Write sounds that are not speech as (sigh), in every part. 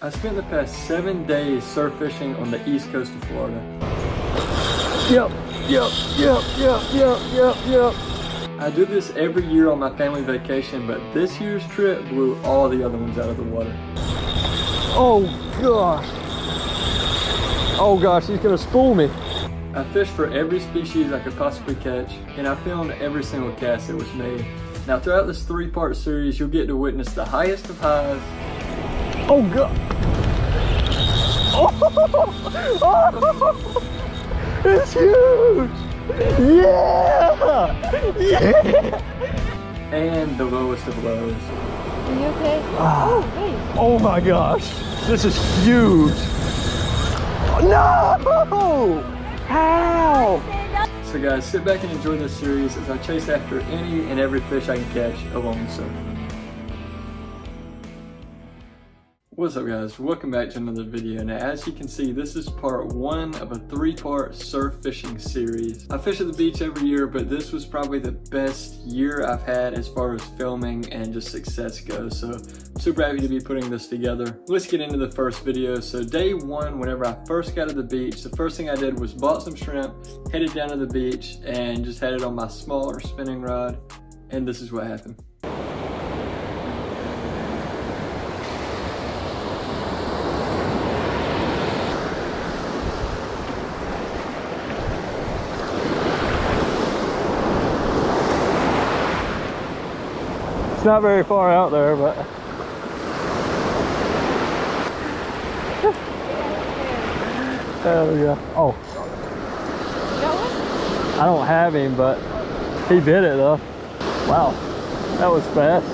I spent the past seven days surf fishing on the east coast of Florida. Yep, yep, yep, yep, yep, yep, yep. I do this every year on my family vacation, but this year's trip blew all the other ones out of the water. Oh gosh. Oh gosh, he's gonna spool me. I fished for every species I could possibly catch, and I filmed every single cast that was made. Now throughout this three-part series, you'll get to witness the highest of highs. Oh god. Oh, oh, it's huge. Yeah. Yeah. and the lowest of lows. Are you okay? Ah. Oh, wait. Oh my gosh. This is huge. No! How? So guys, sit back and enjoy this series as I chase after any and every fish I can catch along the surf. What's up guys, welcome back to another video. Now as you can see, this is part one of a three-part surf fishing series. I fish at the beach every year, but this was probably the best year I've had as far as filming and just success goes. So super happy to be putting this together. Let's get into the first video. So day one, whenever I first got to the beach, the first thing I did was bought some shrimp, headed down to the beach, and just had it on my smaller spinning rod. And this is what happened. It's not very far out there, but Hell yeah. Oh, I don't have him, but he bit it though. Wow, that was fast.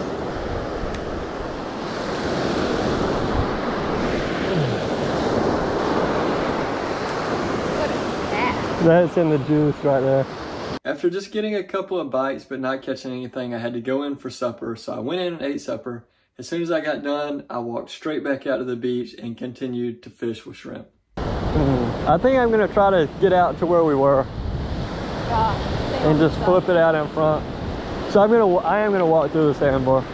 That's in the juice right there. After just getting a couple of bites but not catching anything, I had to go in for supper. So I went in and ate supper. As soon as I got done, I walked straight back out to the beach and continued to fish with shrimp. Mm-hmm. I think I'm gonna try to get out to where we were Yeah. and just flip it out in front. So I'm gonna, I am gonna walk through the sandbar.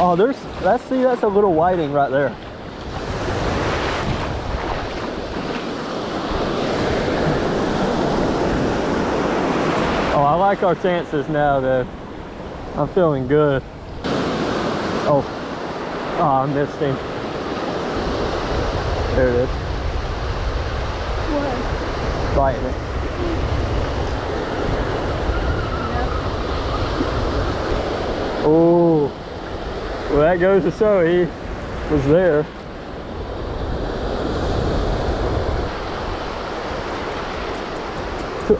Oh, there's, that's, see, that's a little whiting right there. Oh, I like our chances now though. I'm feeling good. Oh, oh, I missed him. There it is, What? biting it. Oh, well that goes to show he was there.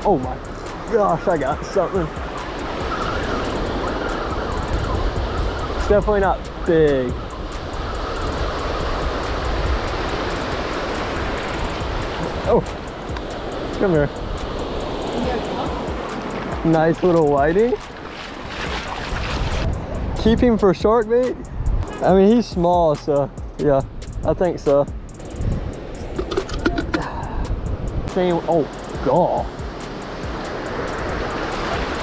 Oh my gosh, I got something. It's definitely not big. Oh, come here. Nice little whiting. Keep him for shark bait? I mean, he's small, so yeah, I think so. (sighs) Same, oh, God.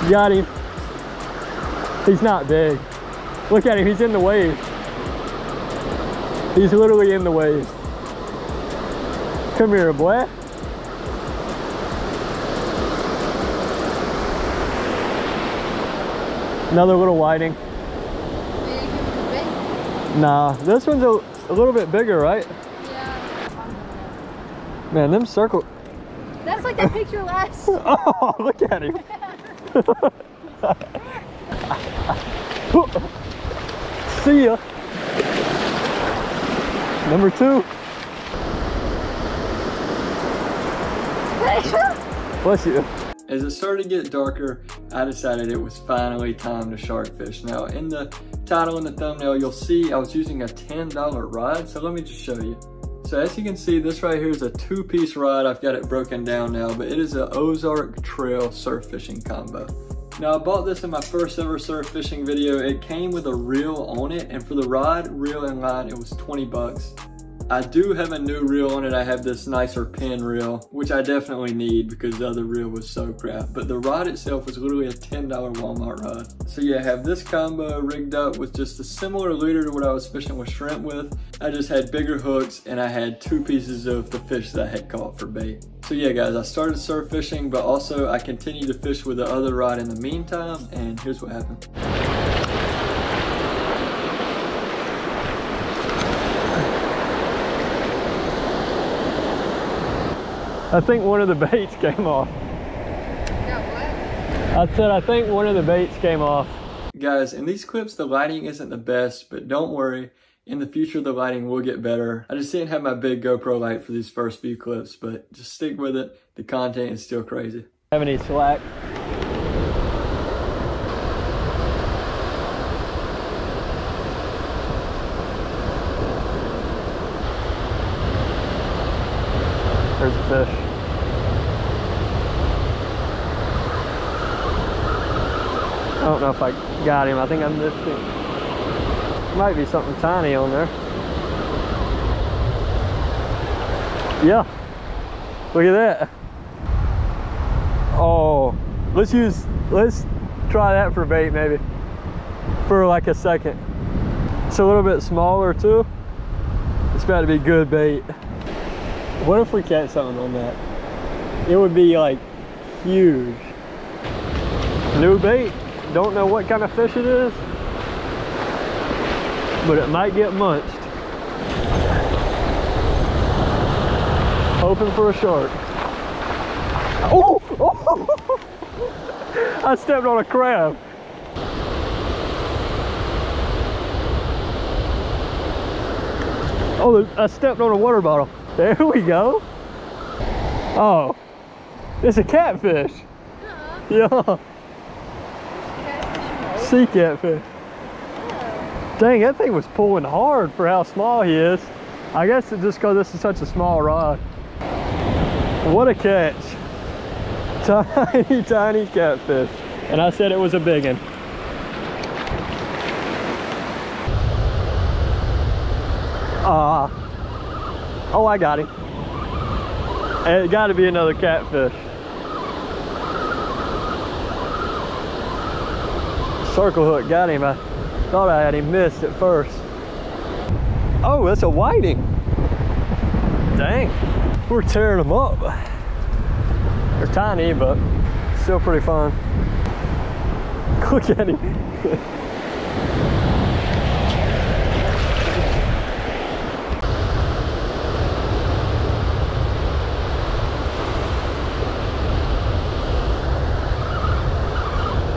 Got him. He's not big. Look at him, he's in the wave. He's literally in the wave. Come here, boy. Another little whiting. Nah, this one's a, a little bit bigger, right? Yeah. Man, them circle. That's like that picture last. (laughs) Oh, look at him. (laughs) (laughs) See ya. Number two. Bless you. As it started to get darker, I decided it was finally time to shark fish. Now in the title and the thumbnail, you'll see I was using a $10 rod, so let me just show you. So as you can see, this right here is a two-piece rod. I've got it broken down now, but it is an Ozark Trail surf fishing combo. Now I bought this in my first ever surf fishing video. It came with a reel on it, and for the rod, reel, and line, it was 20 bucks. I do have a new reel on it. I have this nicer Penn reel, which I definitely need because the other reel was so crap. But the rod itself was literally a $10 Walmart rod. So yeah, I have this combo rigged up with just a similar leader to what I was fishing with shrimp with. I just had bigger hooks and I had two pieces of the fish that I had caught for bait. So yeah guys, I started surf fishing, but also I continued to fish with the other rod in the meantime, and here's what happened. I think one of the (laughs) baits came off. I said I think one of the baits came off. Guys, in these clips, the lighting isn't the best, but don't worry. In the future, the lighting will get better. I just didn't have my big GoPro light for these first few clips, but just stick with it. The content is still crazy. Have any slack? There's a fish. I don't know if I got him. I think I missed him. Might be something tiny on there. Yeah. Look at that. Oh, let's use, let's try that for bait maybe. For like a second. It's a little bit smaller too. It's about to be good bait. What if we catch something on that? It would be like huge. New bait. Don't know what kind of fish it is, but it might get munched. Hoping for a shark. Oh! (laughs) oh. I stepped on a crab. Oh, I stepped on a water bottle. There we go. Oh, it's a catfish. Yeah, sea catfish. Dang, that thing was pulling hard for how small he is. I guess it's just because this is such a small rod. What a catch. (laughs) Tiny, tiny catfish. And I said it was a big one. Ah. oh, I got him. It got to be another catfish. Circle hook got him. I thought I had him missed at first. Oh, that's a whiting. Dang, we're tearing them up. They're tiny, but still pretty fun. (laughs) Look at him. (laughs)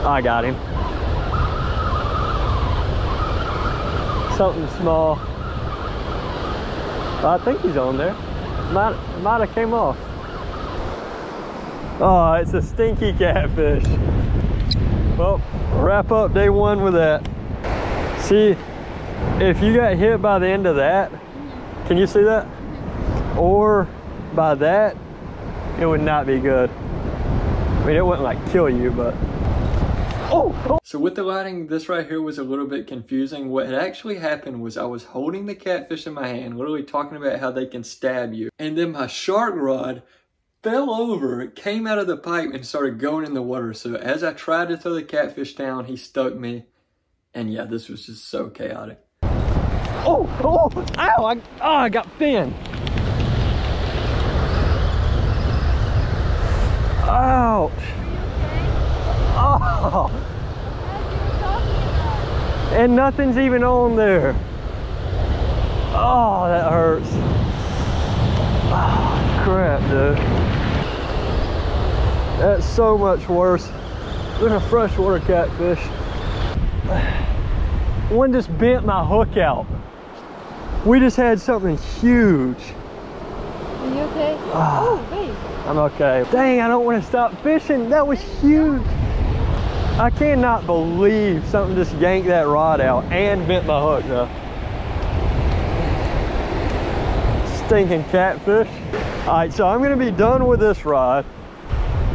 I got him. Something small. I think he's on there. Might might have came off. Oh, it's a stinky catfish. Well, wrap up day one with that. See, if you got hit by the end of that, can you see that? Or by that, it would not be good. I mean, it wouldn't like kill you, but. Oh. So with the lighting, this right here was a little bit confusing. What had actually happened was I was holding the catfish in my hand, literally talking about how they can stab you. And then my shark rod fell over, it came out of the pipe and started going in the water. So as I tried to throw the catfish down, he stuck me. And yeah, this was just so chaotic. Oh, oh, ow, I, oh, I got fin. Ouch. Oh, (laughs) and nothing's even on there. Oh, that hurts. Oh, crap, dude. That's so much worse than a freshwater catfish. One just bent my hook out. We just had something huge. Are you okay? Ah. oh, babe. I'm okay. Dang, I don't want to stop fishing. That was huge. I cannot believe something just yanked that rod out and bent my hook though. Stinking catfish. All right, so I'm gonna be done with this rod.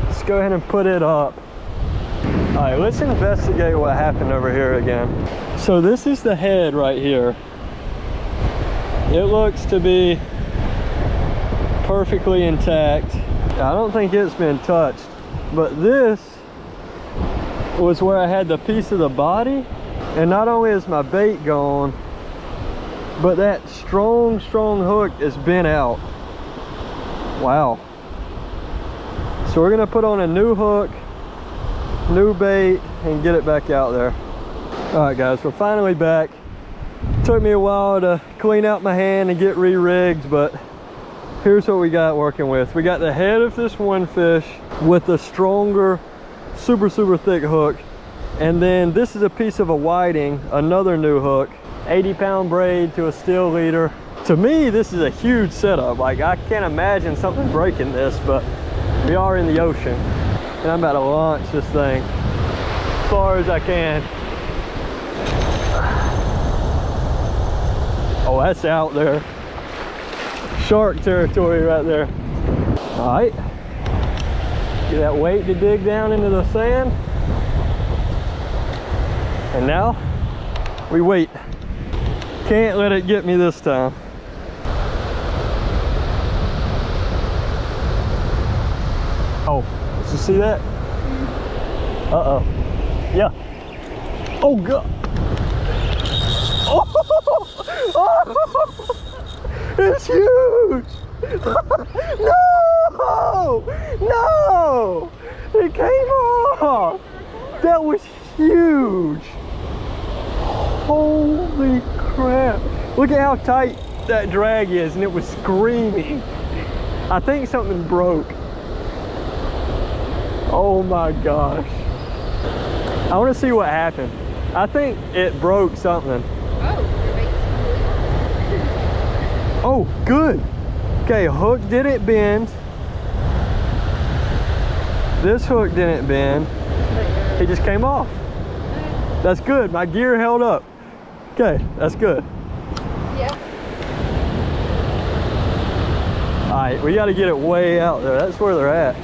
Let's go ahead and put it up. All right, let's investigate what happened over here again. So this is the head right here. It looks to be perfectly intact. I don't think it's been touched, but this was where I had the piece of the body. And not only is my bait gone, but that strong, strong hook is bent out. Wow. So we're gonna put on a new hook, new bait, and get it back out there. All right guys, we're finally back. Took me a while to clean out my hand and get re-rigged, but here's what we got working with. We got the head of this one fish with the stronger, super, super thick hook. And then this is a piece of a whiting, another new hook, 80 pound braid to a steel leader. To me, this is a huge setup. Like I can't imagine something breaking this, but we are in the ocean and I'm about to launch this thing as far as I can. Oh, that's out there. Shark territory right there. All right. Get that weight to dig down into the sand. And now we wait. Can't let it get me this time. Oh, did you see that? Uh-oh. Yeah. Oh, God. Oh, (laughs) it's huge. (laughs) no, no, it came off. That was huge. Holy crap. Look at how tight that drag is and it was screaming. I think something broke. Oh my gosh. I want to see what happened. I think it broke something. Oh, oh good. Okay, hook didn't bend. This hook didn't bend. It just came off. That's good. My gear held up. Okay, that's good. Yep. All right, we got to get it way out there. That's where they're at.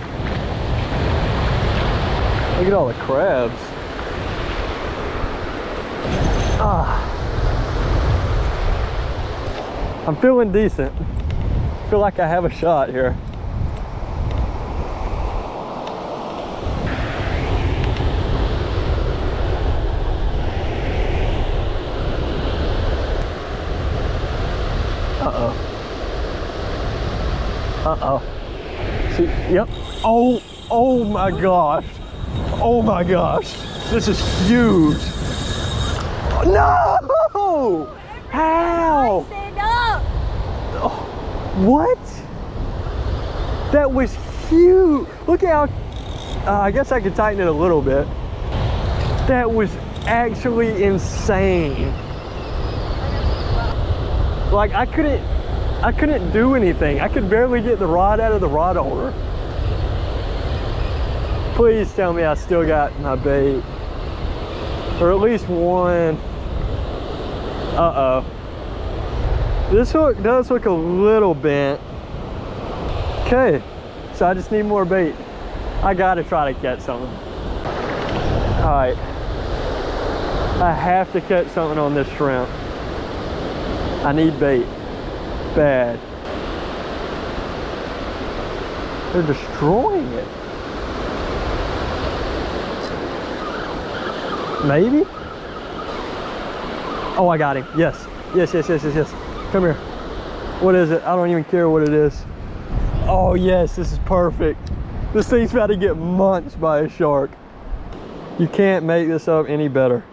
Look at all the crabs. Ah. I'm feeling decent. feel like I have a shot here. Uh-oh. Uh-oh. See, yep. Oh, oh my gosh. Oh my gosh. This is huge. No! How? Up. What? That was huge. Look how, uh, I guess I could tighten it a little bit. That was actually insane. Like I couldn't, I couldn't do anything. I could barely get the rod out of the rod holder. Please tell me I still got my bait. Or at least one. Uh-oh. This hook does look a little bent. Okay, so I just need more bait. I gotta try to catch something. All right, I have to catch something on this shrimp. I need bait, bad. They're destroying it. Maybe? Oh, I got him, yes. Yes, yes, yes, yes, yes. Come here. What is it? I don't even care what it is. Oh yes, this is perfect. This thing's about to get munched by a shark. You can't make this up any better.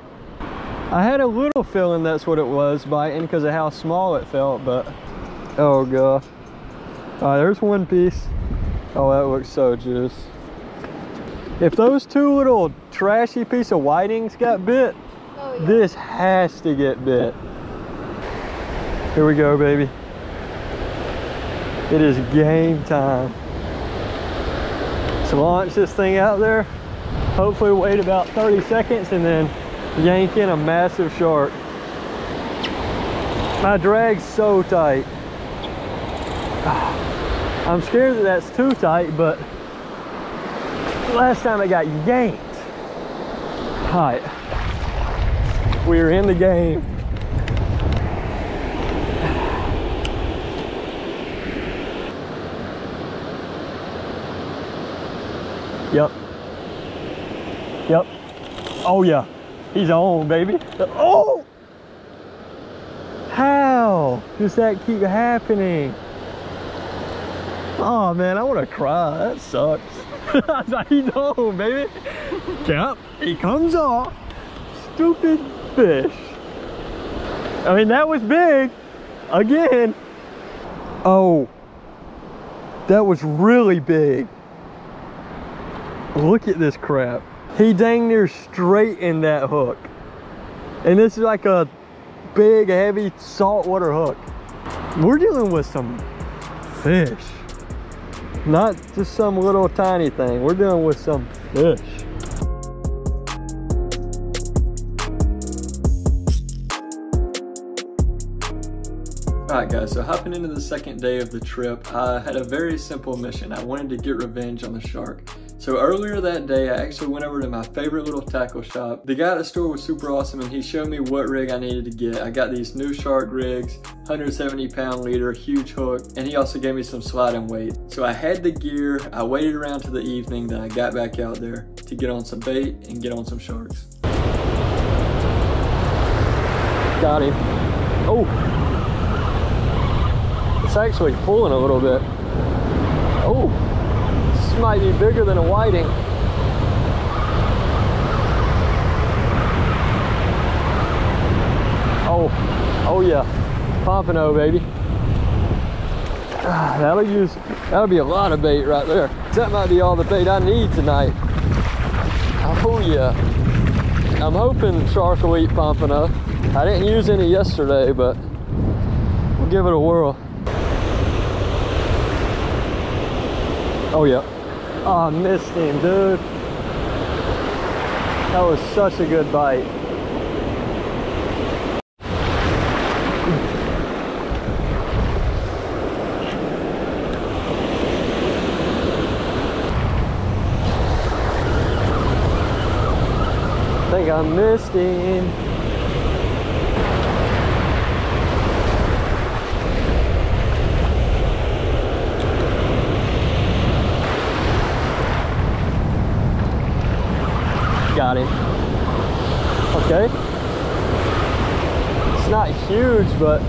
I had a little feeling that's what it was biting because of how small it felt, but oh god. Right, there's one piece. Oh, that looks so juice. If those two little trashy piece of whitings got bit, Oh, yeah. this has to get bit. Here we go, baby. It is game time. Let's launch this thing out there. Hopefully wait about 30 seconds and then yanking a massive shark. My drag's so tight. (sighs) I'm scared that that's too tight, but last time I got yanked. All right, we're in the game. (sighs) Yep. Yep. Oh yeah. He's on, baby. Oh! How does that keep happening? Oh man, I want to cry. That sucks. (laughs) He's on, baby. Yep. He comes off. Stupid fish. I mean, that was big. Again. Oh. That was really big. Look at this crap. He dang near straight in that hook. And this is like a big, heavy saltwater hook. We're dealing with some fish. Not just some little tiny thing. We're dealing with some fish. Alright guys, so hopping into the second day of the trip, I had a very simple mission. I wanted to get revenge on the shark. So earlier that day, I actually went over to my favorite little tackle shop. The guy at the store was super awesome and he showed me what rig I needed to get. I got these new shark rigs, 170 pound leader, huge hook, and he also gave me some sliding weight. So I had the gear, I waited around to the evening, then I got back out there to get on some bait and get on some sharks. Got him. Oh! It's actually pulling a little bit. Oh! Might be bigger than a whiting. Oh, oh yeah, pompano baby. Ah, that'll use, that'll be a lot of bait right there. That might be all the bait I need tonight. Oh yeah. I'm hoping shark will eat pompano. I didn't use any yesterday, but we'll give it a whirl. Oh yeah. Oh, I missed him, dude. That was such a good bite. I think I missed him. Got him. Okay. It's not huge, but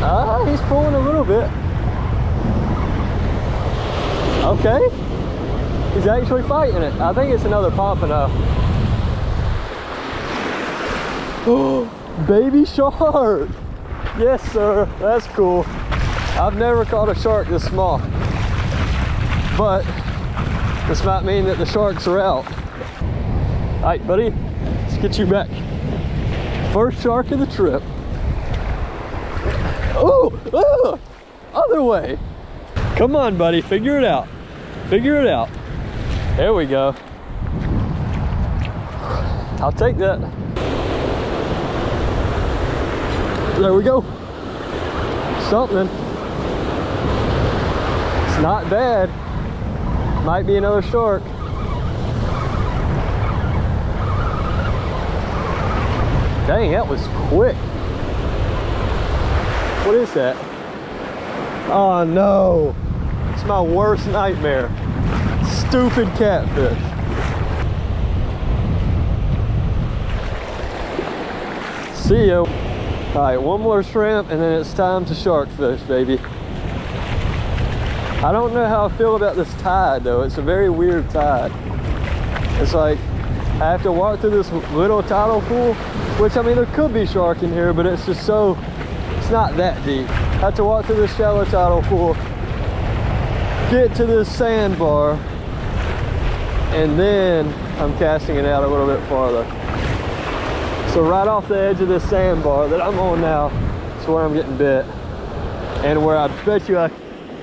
uh, he's pulling a little bit. Okay. He's actually fighting it. I think it's another pompano. (gasps) Oh, baby shark. Yes, sir. That's cool. I've never caught a shark this small. But this might mean that the sharks are out. All right, buddy, get you back. First shark of the trip. Oh, oh, other way. Come on, buddy, figure it out. Figure it out. There we go. I'll take that. There we go. Something. It's not bad. Might be another shark. Dang, that was quick. What is that? Oh no. It's my worst nightmare. Stupid catfish. See ya. All right, one more shrimp and then it's time to shark fish, baby. I don't know how I feel about this tide though. It's a very weird tide. It's like I have to walk through this little tidal pool, which I mean, there could be shark in here, but it's just so, it's not that deep. I have to walk through this shallow tidal pool, get to this sandbar, and then I'm casting it out a little bit farther. So right off the edge of this sandbar that I'm on now, is where I'm getting bit. And where I bet you I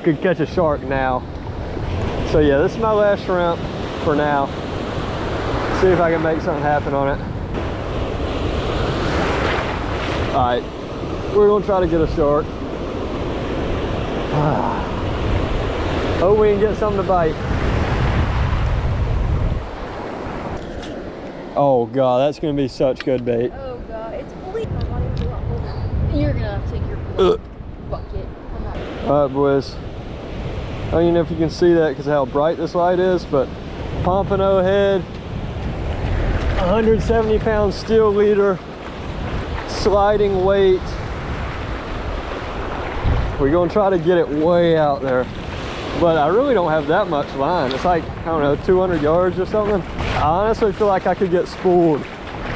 could catch a shark now. So yeah, this is my last shrimp for now see if I can make something happen on it. All right, we're gonna try to get a shark. (sighs) Hope we can get something to bite. Oh God, that's gonna be such good bait. Oh god, it's bleeding. You're gonna have to take your bucket. All right, boys. I don't even know if you can see that because of how bright this light is, but Pompano head, 170 pound steel leader, sliding weight. We're gonna try to get it way out there. But I really don't have that much line. It's like, I don't know, 200 yards or something. I honestly feel like I could get spooled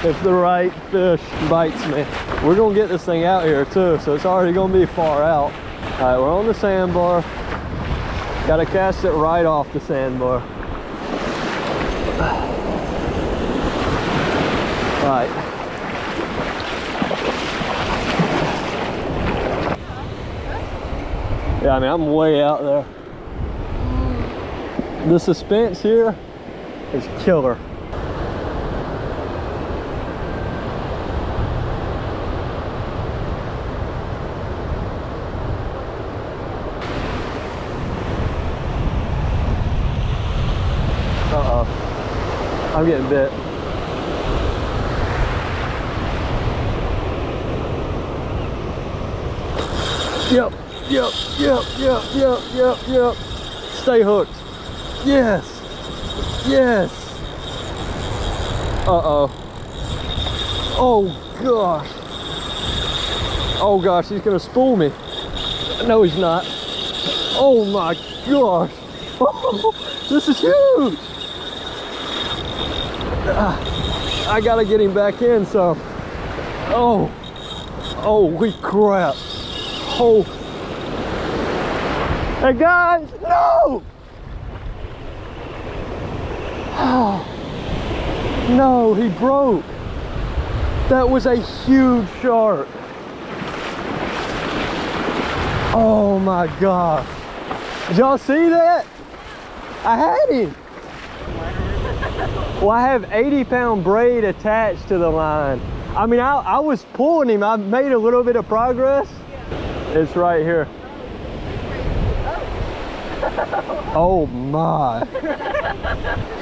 if the right fish bites me. We're gonna get this thing out here too, so it's already gonna be far out. All right, we're on the sandbar. Gotta cast it right off the sandbar. All right. Yeah, I mean, I'm way out there. The suspense here is killer. Uh-oh. I'm getting bit. Yep, yep, yep, yep, yep, yep, yep. Stay hooked. Yes. Yes. Uh-oh. Oh, gosh. Oh, gosh, he's going to spool me. No, he's not. Oh, my gosh. Oh, (laughs) this is huge. Ah, I got to get him back in, so. Oh. Holy crap. Oh. Hey, guys, no! Oh, (sighs) no, he broke. That was a huge shark. Oh my gosh. Y'all see that? I had him. Well, I have 80 pound braid attached to the line. I mean, I, I was pulling him. I made a little bit of progress. It's right here. (laughs) Oh my.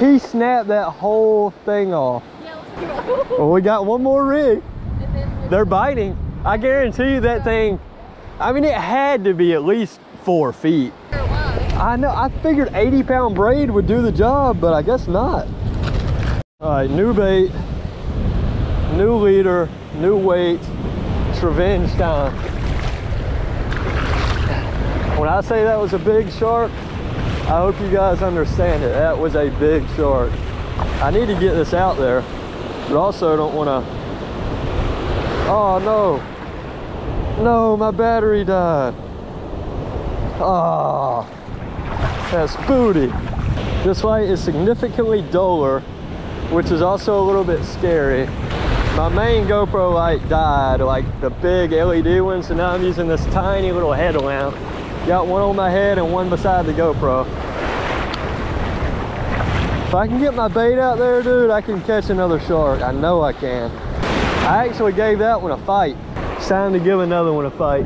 He snapped that whole thing off. Well, we got one more rig. They're biting. I guarantee you that thing, I mean, it had to be at least four feet. I know, I figured 80 pound braid would do the job, but I guess not. All right, new bait, new leader, new weight. It's revenge time. When I say that was a big shark, I hope you guys understand it. That was a big shark. I need to get this out there, but also don't want to... Oh, no. No, my battery died. Oh, that's booty. This light is significantly duller, which is also a little bit scary. My main GoPro light died, like the big LED one, so now I'm using this tiny little headlamp. Got one on my head and one beside the GoPro. If I can get my bait out there, dude, I can catch another shark. I know I can. I actually gave that one a fight. It's time to give another one a fight.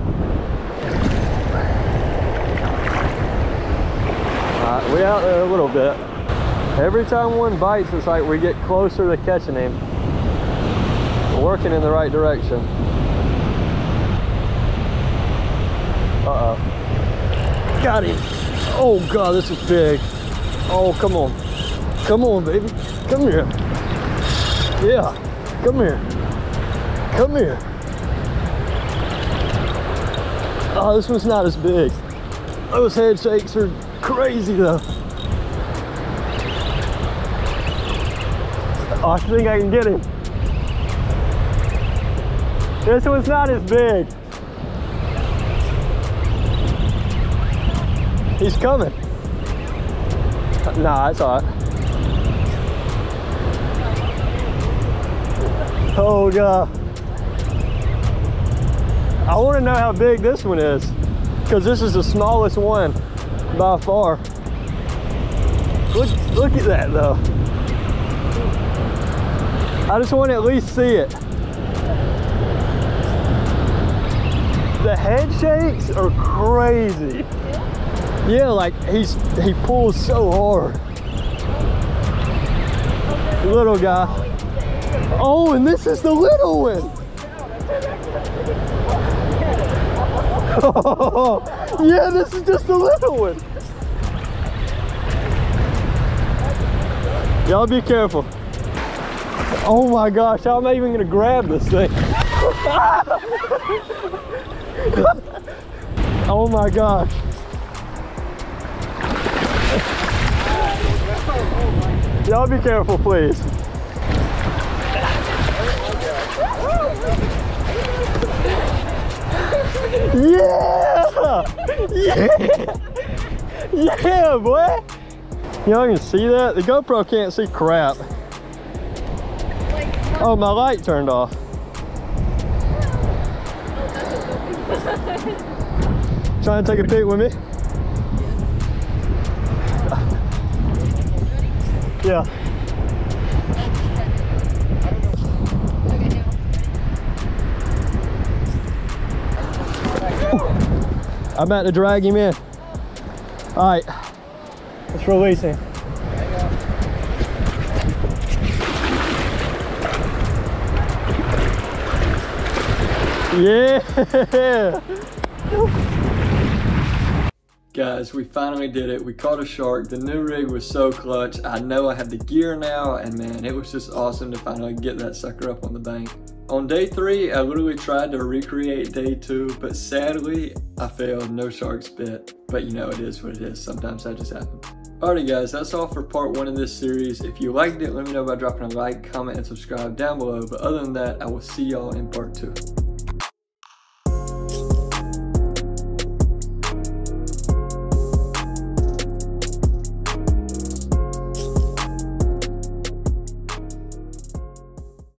All right, we out there a little bit. Every time one bites, it's like we get closer to catching him. We're working in the right direction. Uh-oh. Got him. Oh God, this is big. Oh, come on. Come on, baby. Come here. Yeah, come here. Come here. Oh, this one's not as big. Those head shakes are crazy though. Oh, I think I can get him. This one's not as big. He's coming. Nah, it's all right. Oh God. I want to know how big this one is because this is the smallest one by far. Look, look at that though. I just want to at least see it. The head shakes are crazy. Yeah, like he's he pulls so hard. Little guy. Oh, and this is the little one. (laughs) Yeah, this is just the little one. Y'all be careful. Oh my gosh, how am I even gonna grab this thing? (laughs) oh my gosh. Y'all be careful, please. Yeah! Yeah! Yeah, boy! Y'all can see that? The GoPro can't see crap. Oh, my light turned off. Trying to take a pic with me? Yeah. I'm about to drag him in. All right, let's release him. Yeah! (laughs) Guys, we finally did it. We caught a shark. The new rig was so clutch. I know I have the gear now, and man, it was just awesome to finally get that sucker up on the bank. On day three, I literally tried to recreate day two, but sadly, I failed. No sharks bit. But you know, it is what it is. Sometimes that just happens. Alrighty guys, that's all for part one of this series. If you liked it, let me know by dropping a like, comment, and subscribe down below. But other than that, I will see y'all in part two.